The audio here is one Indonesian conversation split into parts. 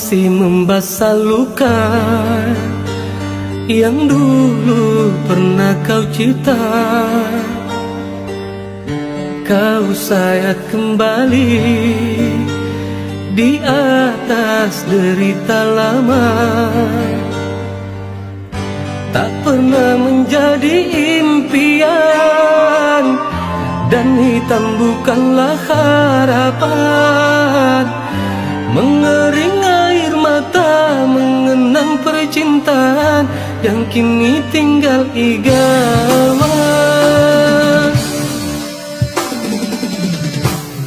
Masih membasah luka Yang dulu pernah kau cipta Kau sayat kembali Di atas derita lama. Tak pernah menjadi impian Dan hitam bukanlah harapan. Mengering mata mengenang percintaan Yang kini tinggal igaman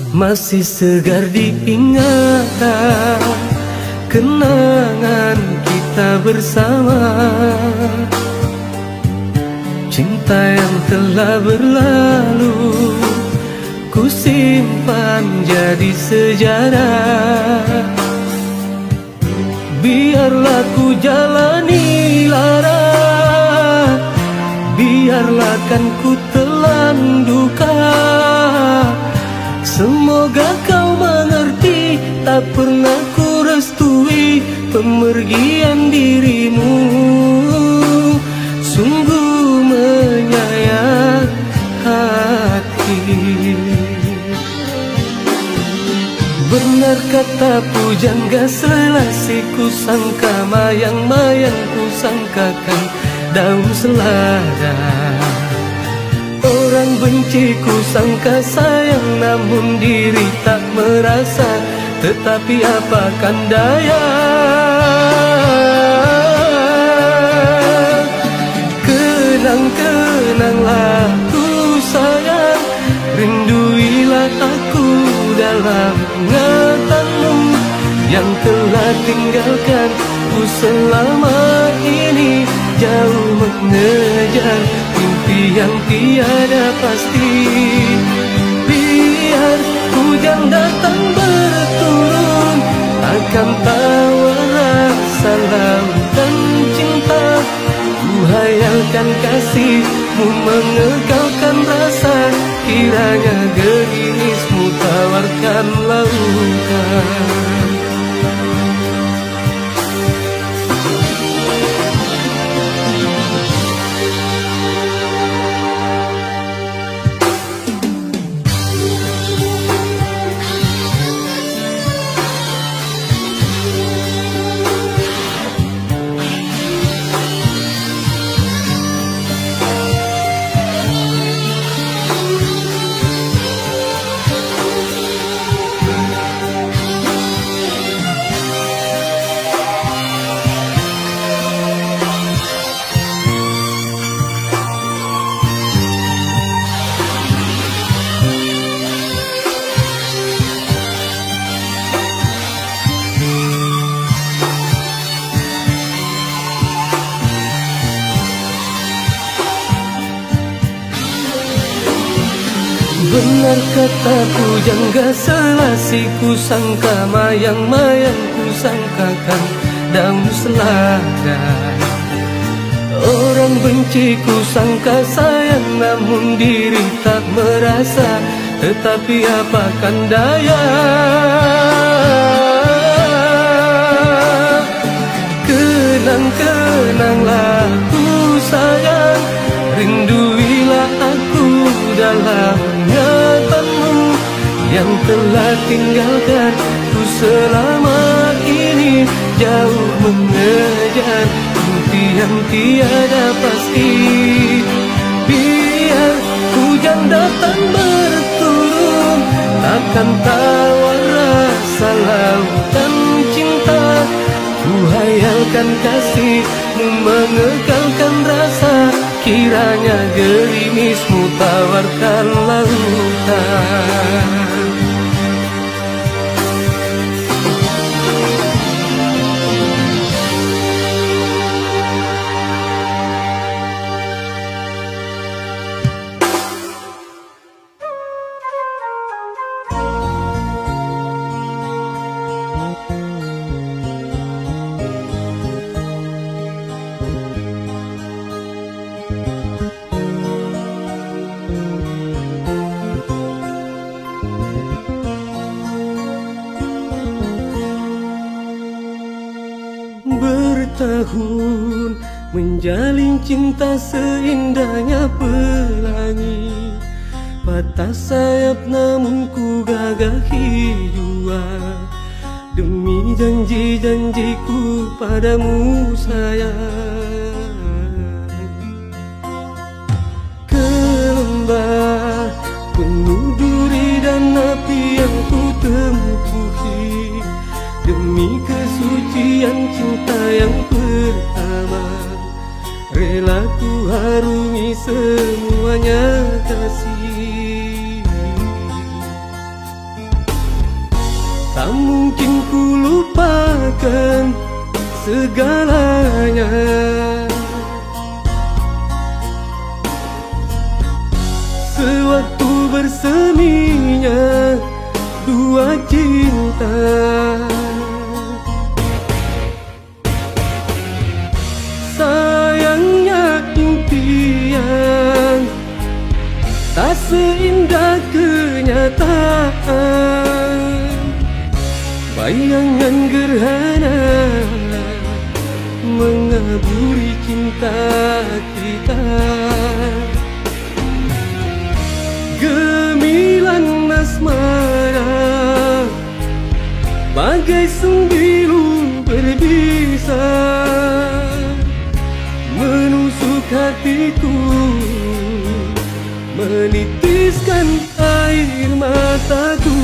Masih segar diingatan Kenangan kita bersama. Cinta yang telah berlalu Ku simpan jadi sejarah Biarlah ku jalani lara. Biarlah kan ku telan duka. Semoga kau mengerti Tak pernah ku restui Pemergian dirimu Benar kata pujangga selasiku sangka mayang-mayang ku sangkakan daun selada. Orang benci ku sangka sayang namun diri tak merasa Tetapi apakan daya? Kenang-kenanglah ku sayang Rinduilah aku dalam Yang telah tinggalkan ku selama ini Jauh mengejar mimpi yang tiada pasti. Biar hujan datang berturun Akan tawa rasa lautan cinta. Ku hayalkan kasihmu mengekalkan rasa Kiranya gerimismu tawarkan lautan Kataku jangga selasiku sangka mayang-mayang ku sangkakan daun selada Orang benci ku sangka sayang namun diri tak merasa Tetapi apakan daya? Kenang-kenanglah ku sayang Rinduilah aku dalam telah tinggalkan ku selama ini. Jauh mengejar mimpi yang tiada pasti. Biar hujan datang berturun Takkan tawar rasa lautan cinta. Ku hayalkan kasihmu mengekalkan rasa. Kiranya gerimismu tawarkan lautan Relaku harungi semuanya kasih. Tak mungkin ku lupakan segalanya. Sewaktu berseminya dua cinta. Bayangan gerhana Mengaburi cinta kita. Gemilang asmara Bagai sembilu berbisa. mataku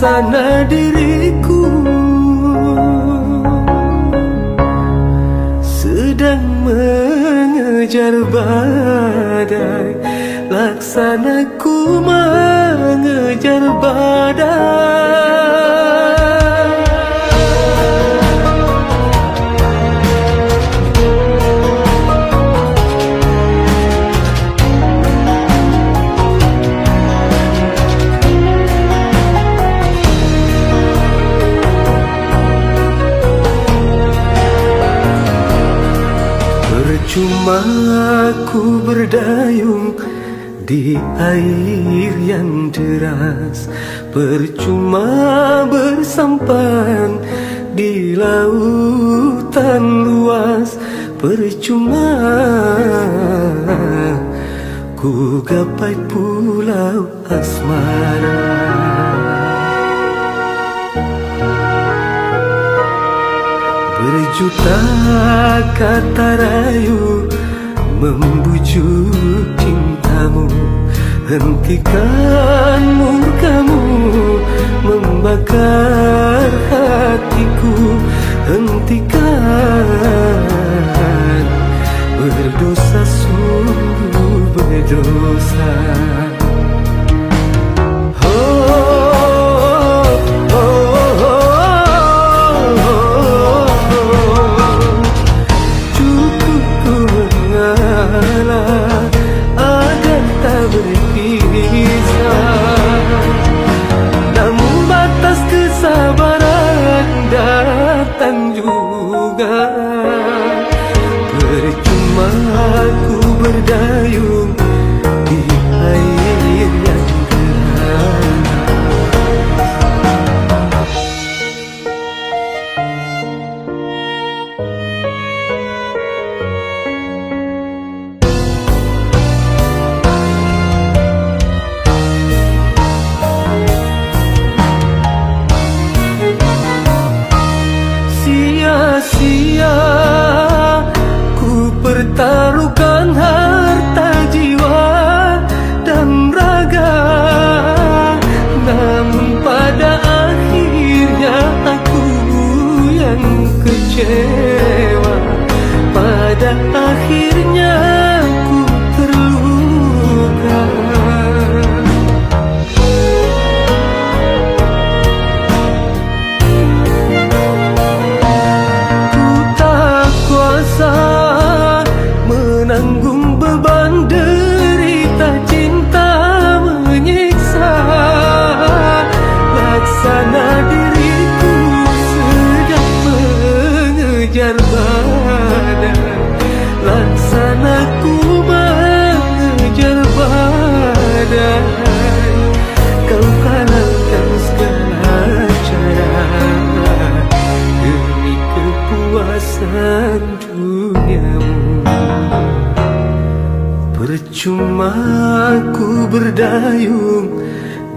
laksana diriku. Sedang mengejar badai Laksanaku mengejar di air yang deras. Percuma bersampan di lautan luas. Percuma ku gapai pulau asmara. Berjuta kata rayu membujuk Hentikan murkamu membakar hatiku. Hentikan berdosa sungguh berdosa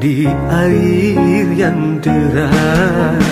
di air yang deras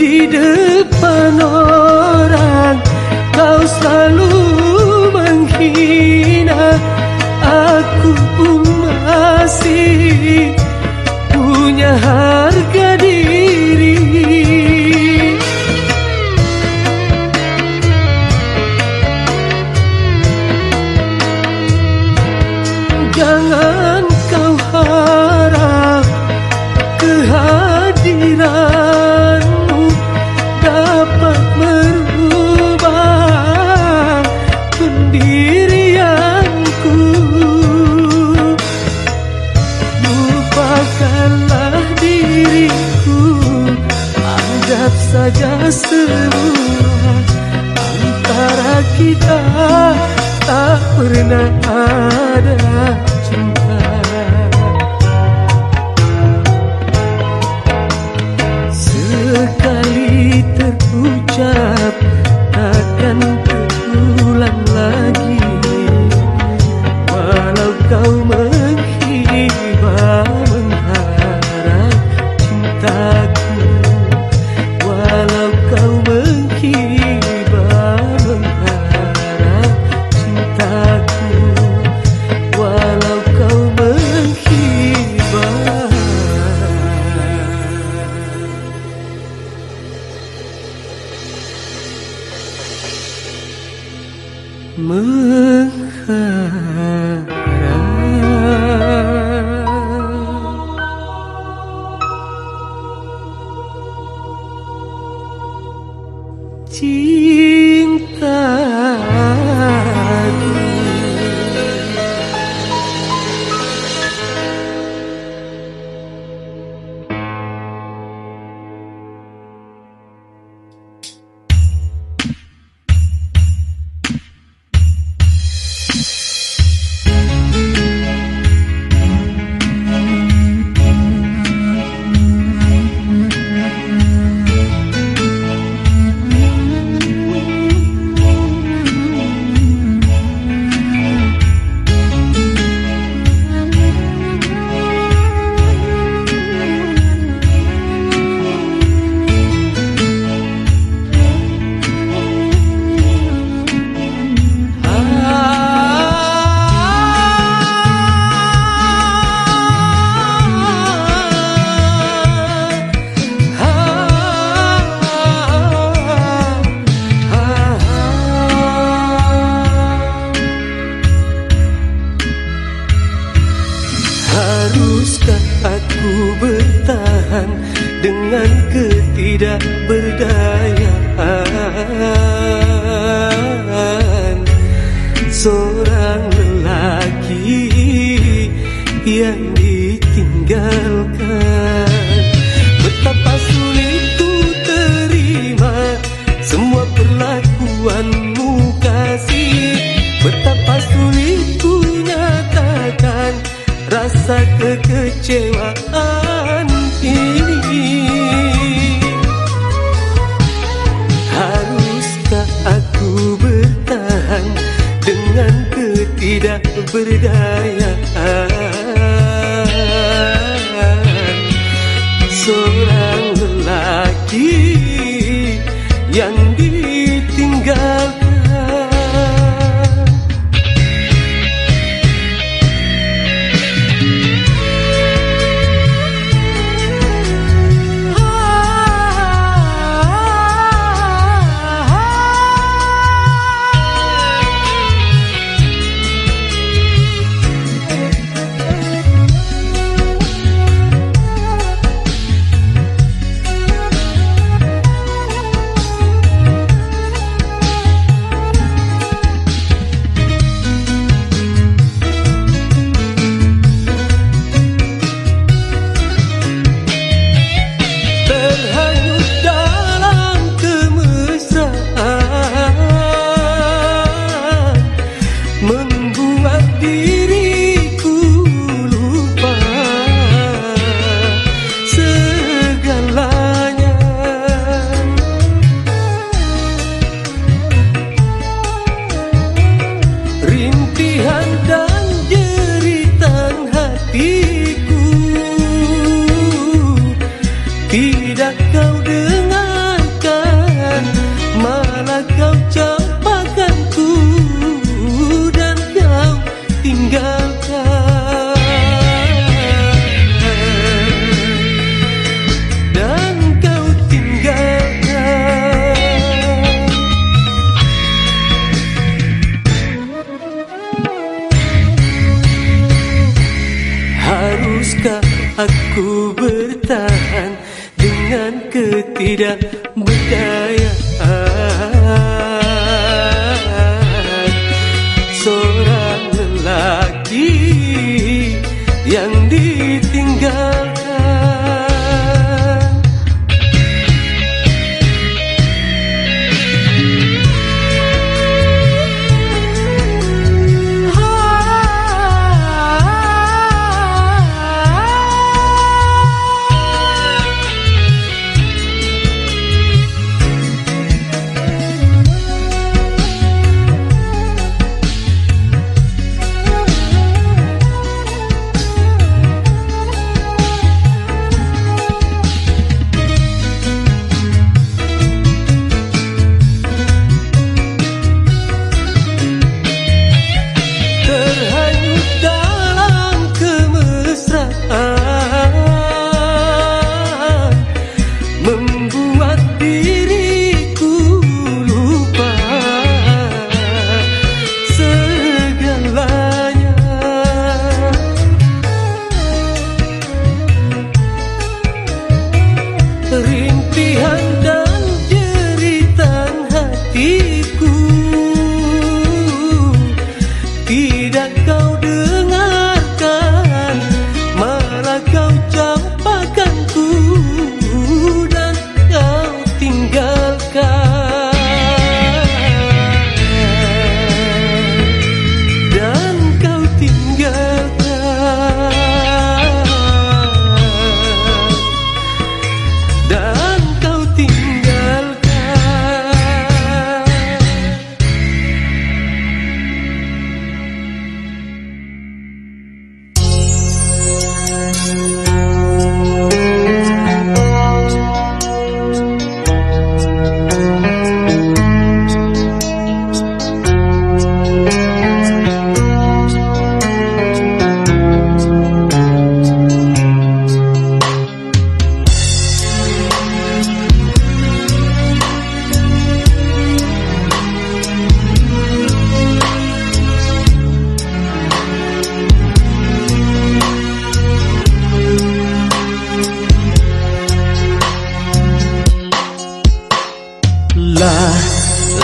di depan orang Kau selalu menghina Aku pun masih punya hati tak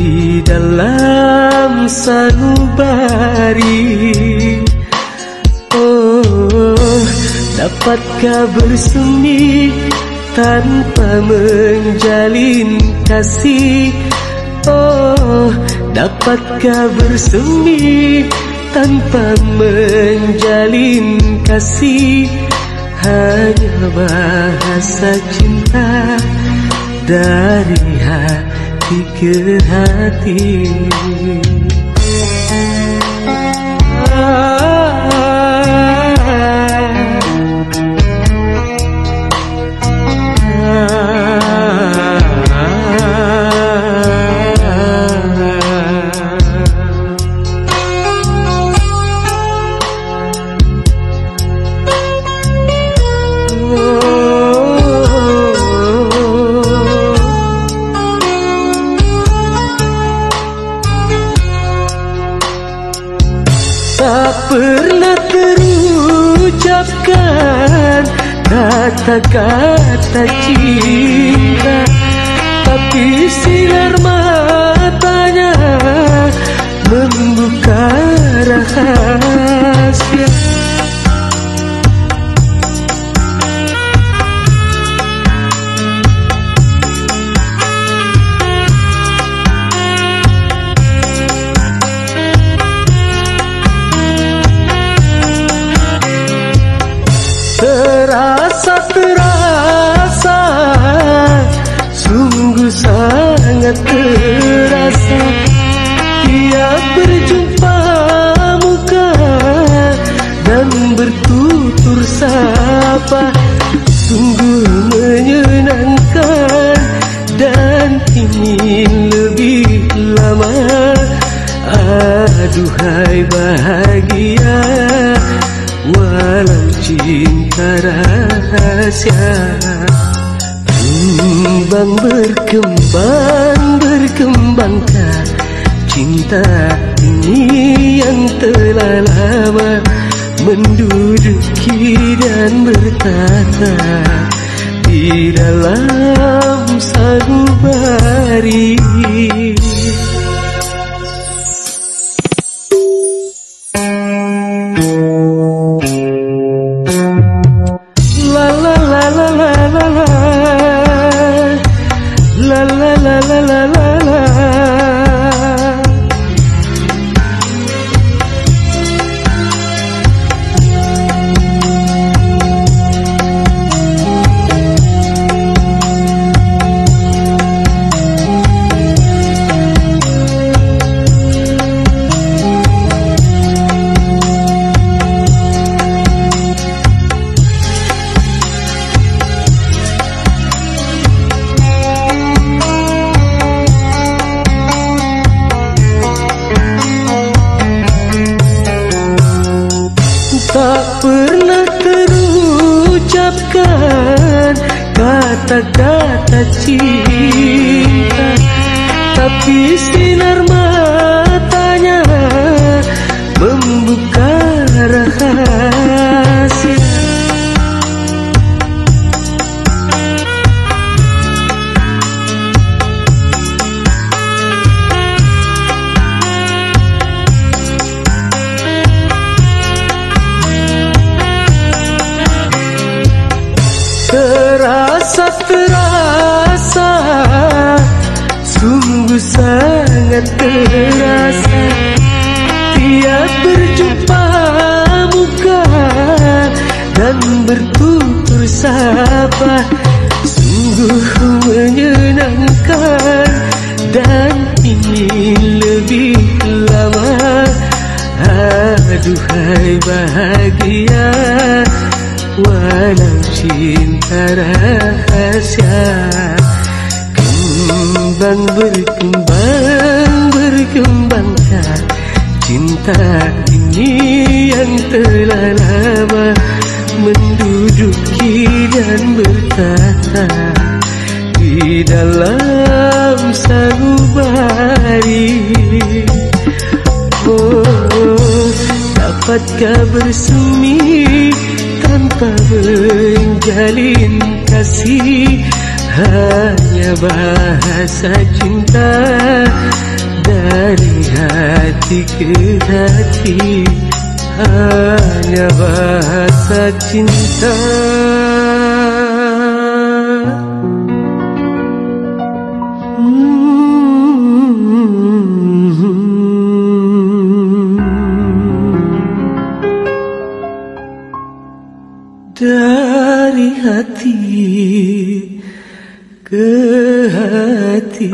Di dalam sanubari. Oh, dapatkah bersemi tanpa menjalin kasih? Oh, dapatkah bersemi tanpa menjalin kasih? Hanya bahasa cinta dari hati pikir hati. Ah, kata-kata cinta Tapi sinar matanya membuka rahasia bahagia Walau cinta rahasia. Kembang berkembang berkembangkan Cinta ini yang telah lama Menduduki dan bertata Di dalam sanubari terucapkan kata-kata cinta. Tapi sinar matanya sapa Sungguh menyenangkan Dan ingin lebih lama. Aduhai bahagia Walau cinta rahasia. Kembang berkembang berkembangkan cinta ini yang telah lama menduduki dan bertahan di dalam sanubari oh dapatkah bersemi tanpa menjalin kasih? Hanya bahasa cinta dari hati ke hati. Hanya bahasa cinta dari hati ke hati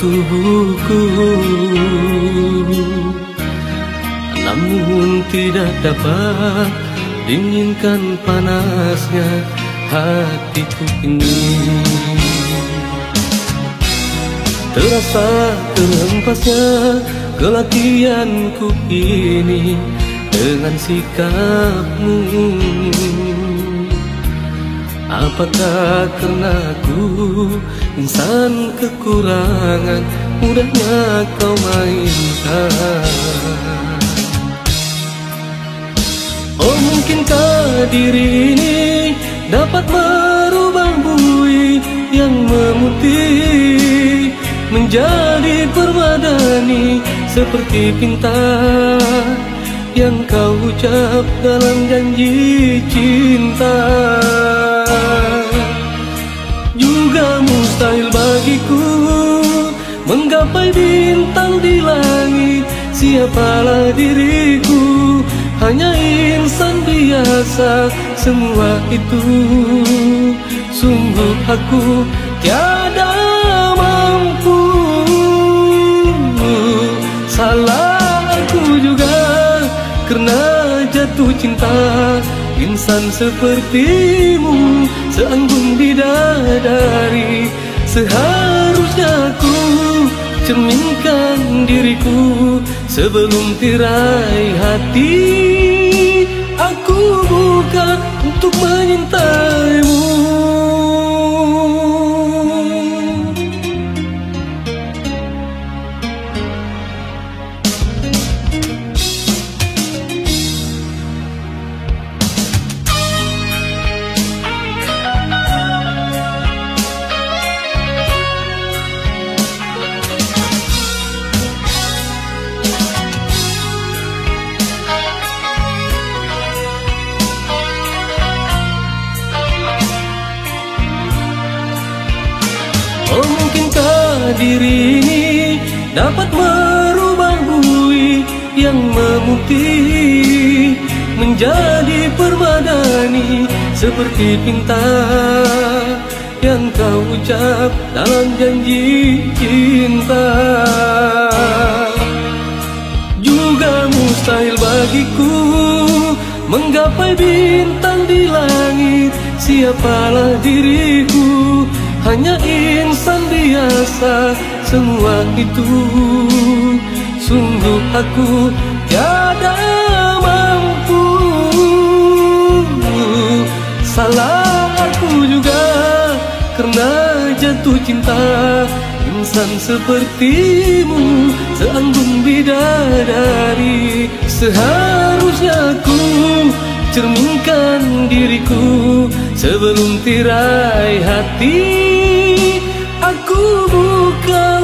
tubuhku. Namun tidak dapat dinginkan panasnya hatiku ini. Terasa terhempasnya kelatihanku ini dengan sikapmu. Apakah karena aku insan kekurangan Mudahnya kau mainkan. Oh mungkinkah diri ini dapat merubah bui yang memutih Menjadi permadani seperti pinta yang kau ucap dalam janji cinta mustahil bagiku menggapai bintang di langit. Siapalah diriku hanya insan biasa Semua itu. Sungguh aku tiada mampu. Salah aku juga karena jatuh cinta Insan sepertimu seanggun bidadari Seharusnya aku cerminkan diriku Sebelum tirai hati. Aku buka untuk menyintaimu memutih Menjadi permadani seperti pinta yang kau ucap dalam janji cinta. Juga mustahil bagiku menggapai bintang di langit. Siapalah diriku hanya insan biasa Semua itu sungguh aku tiada mampu Salah aku juga karena jatuh cinta Insan sepertimu seanggun bidadari. Seharusnya aku cerminkan diriku Sebelum tirai hati. Aku buka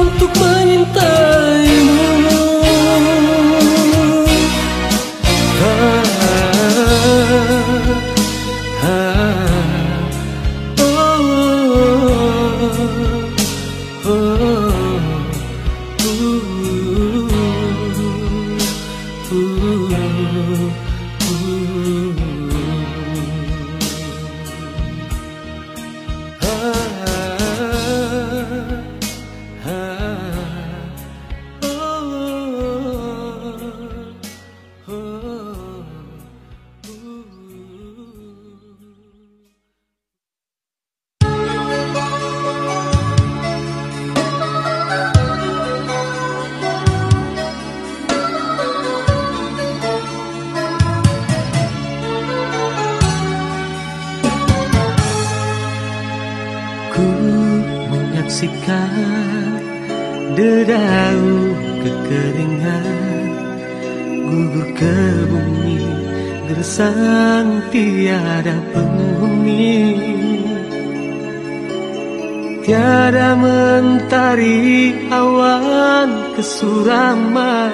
kesuraman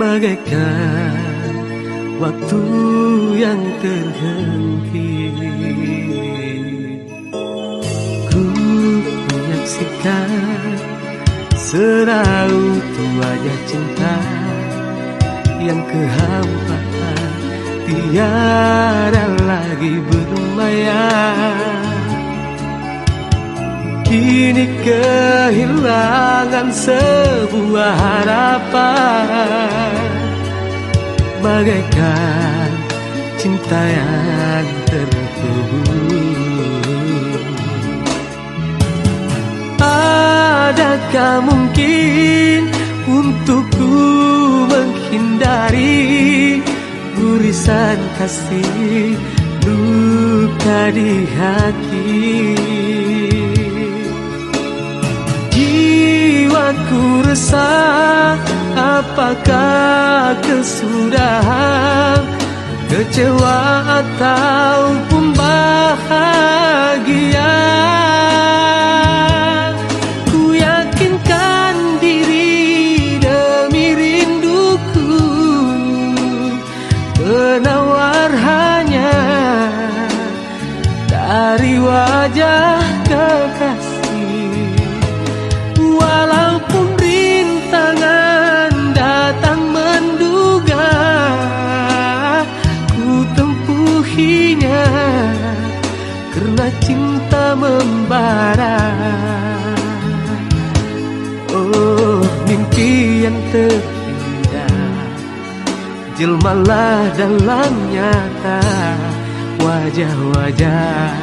Bagaikan waktu yang terhenti. Ku menyaksikan seraut wajah cinta Yang kehampaan. Tiada lagi bermayar Kini kehilangan sebuah harapan. Bagaikan cinta yang terkubur. Adakah mungkin untukku menghindari Gurisan kasih luka di hati Jiwaku resah Apakah kesudahan? Kecewa ataupun bahagia terindah. Jelmalah dalam nyata Wajah-wajah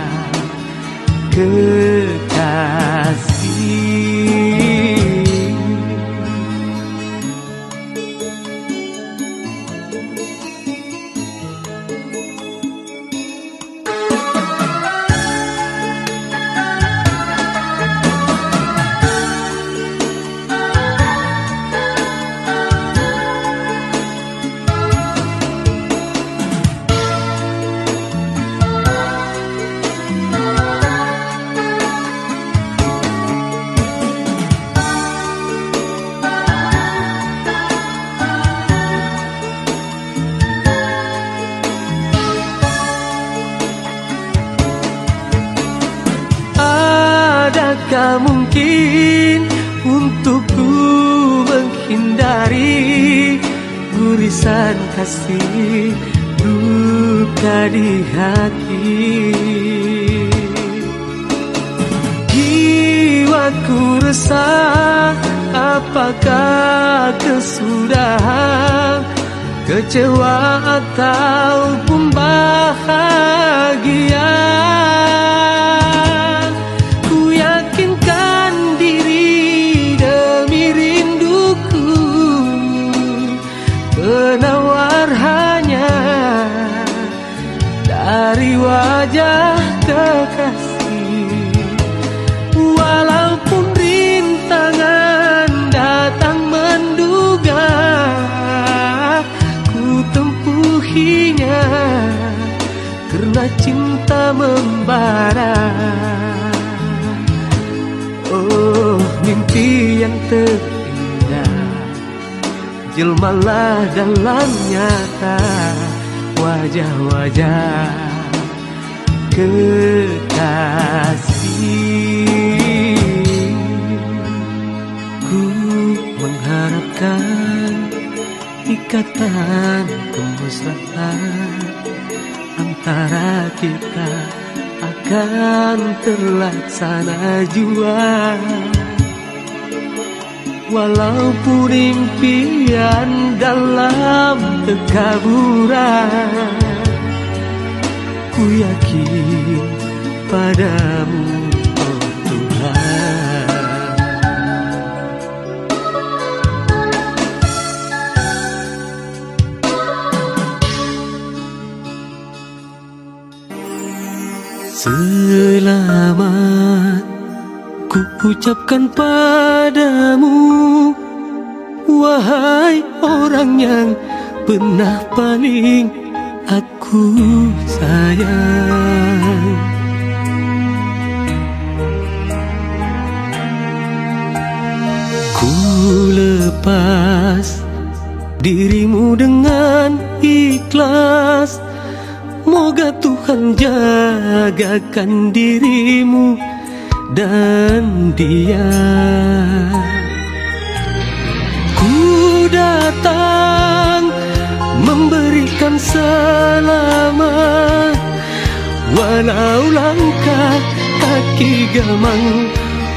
kekasih Gurisan kasih luka di hati. Jiwaku resah apakah kesudahan Kecewa ataupun bahagia terindah. Jelmalah dalam nyata Wajah-wajah kekasih. Ku mengharapkan ikatan kemesraan Antara kita akan terlaksana jua Walaupun impian dalam kekaburan Ku yakin padamu ucapkan padamu Wahai orang yang pernah paling aku sayang. Ku lepas dirimu dengan ikhlas. Moga Tuhan jagakan dirimu dan dia. Ku datang memberikan selamat. Walau langkah kaki gamang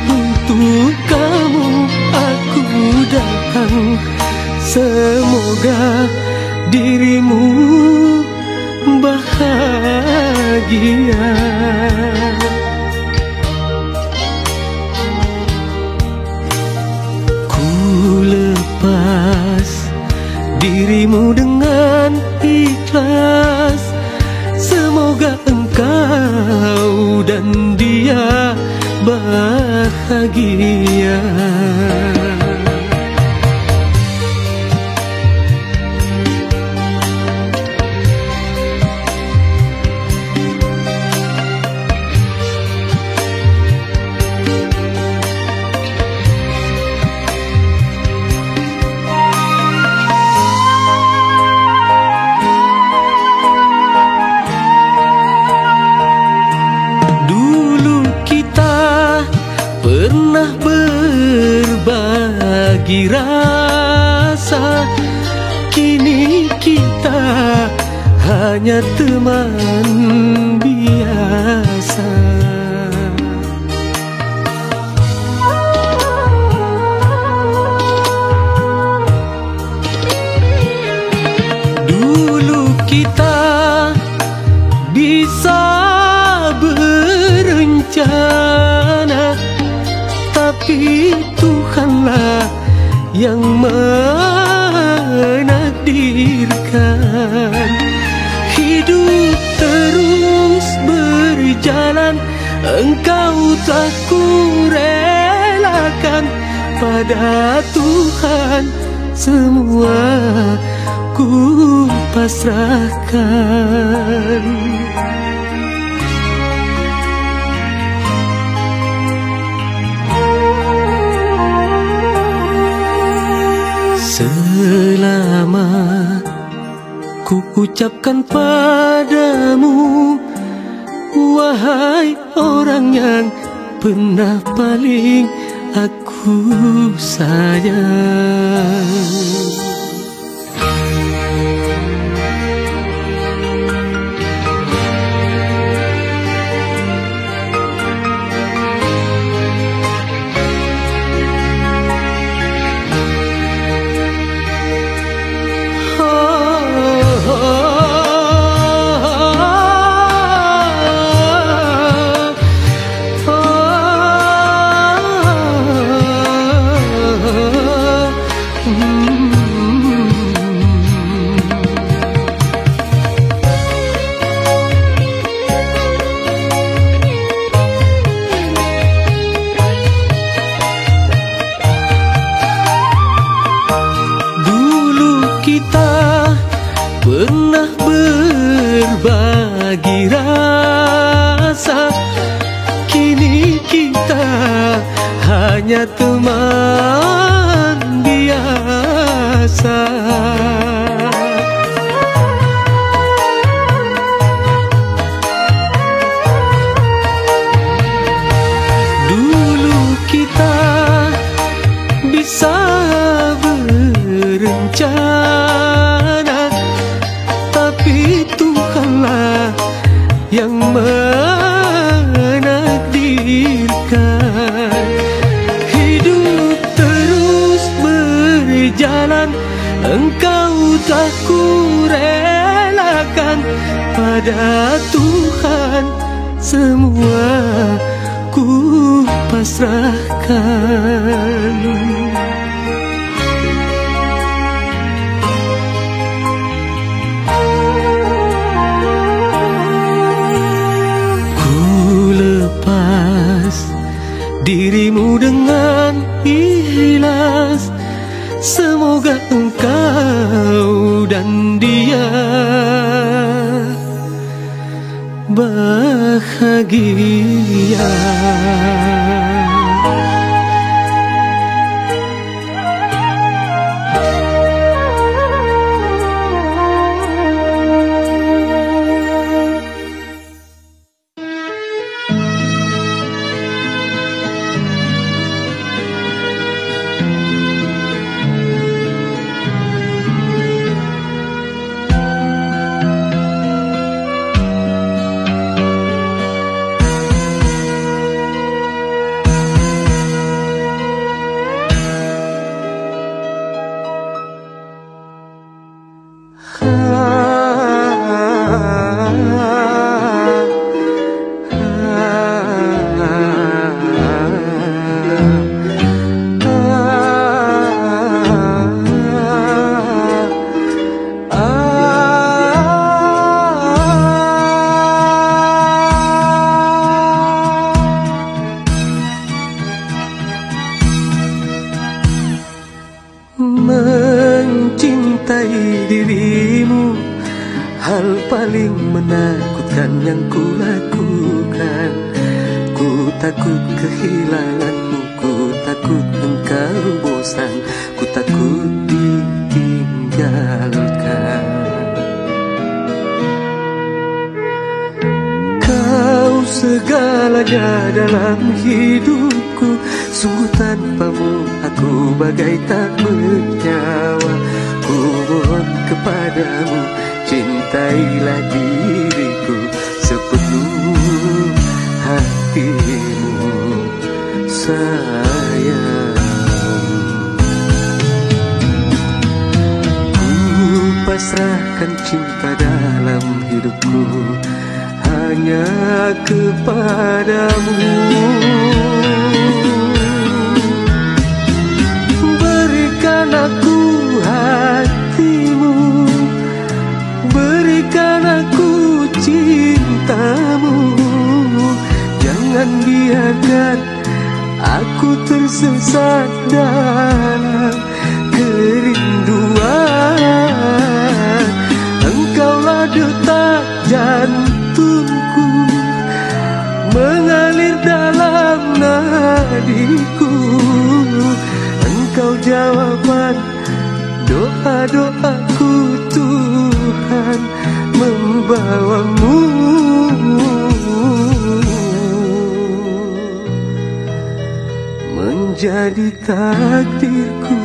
Untuk kamu aku datang. Semoga dirimu bahagia lepas. Dirimu dengan ikhlas. Semoga engkau dan dia bahagia kita hanya teman biasa. Dulu kita bisa berencana Tapi Tuhanlah yang Engkau tak kurelakan pada Tuhan semua ku pasrahkan Selamat ku ucapkan padamu Wahai orang yang pernah paling aku sayang recuerdo.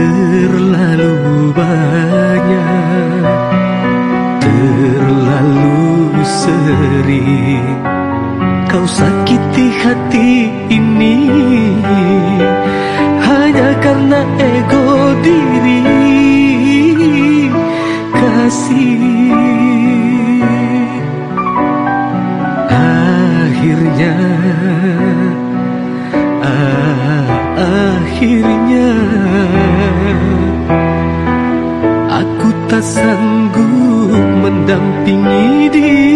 terlalu banyak terlalu sering. Kau sakiti hati ini hanya karena ego diri. dear.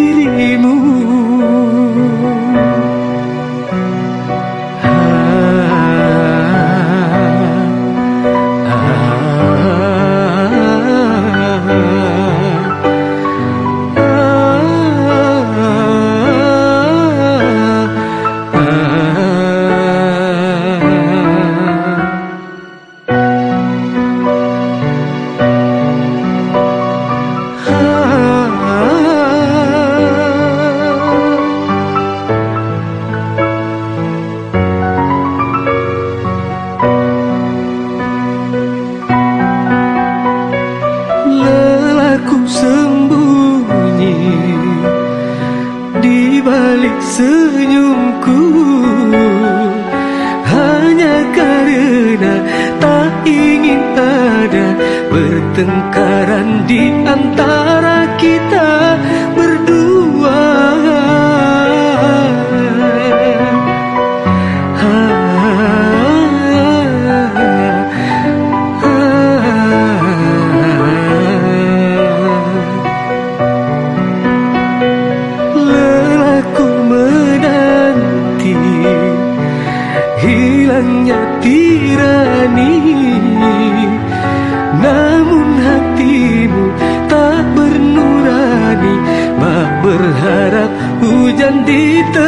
vida.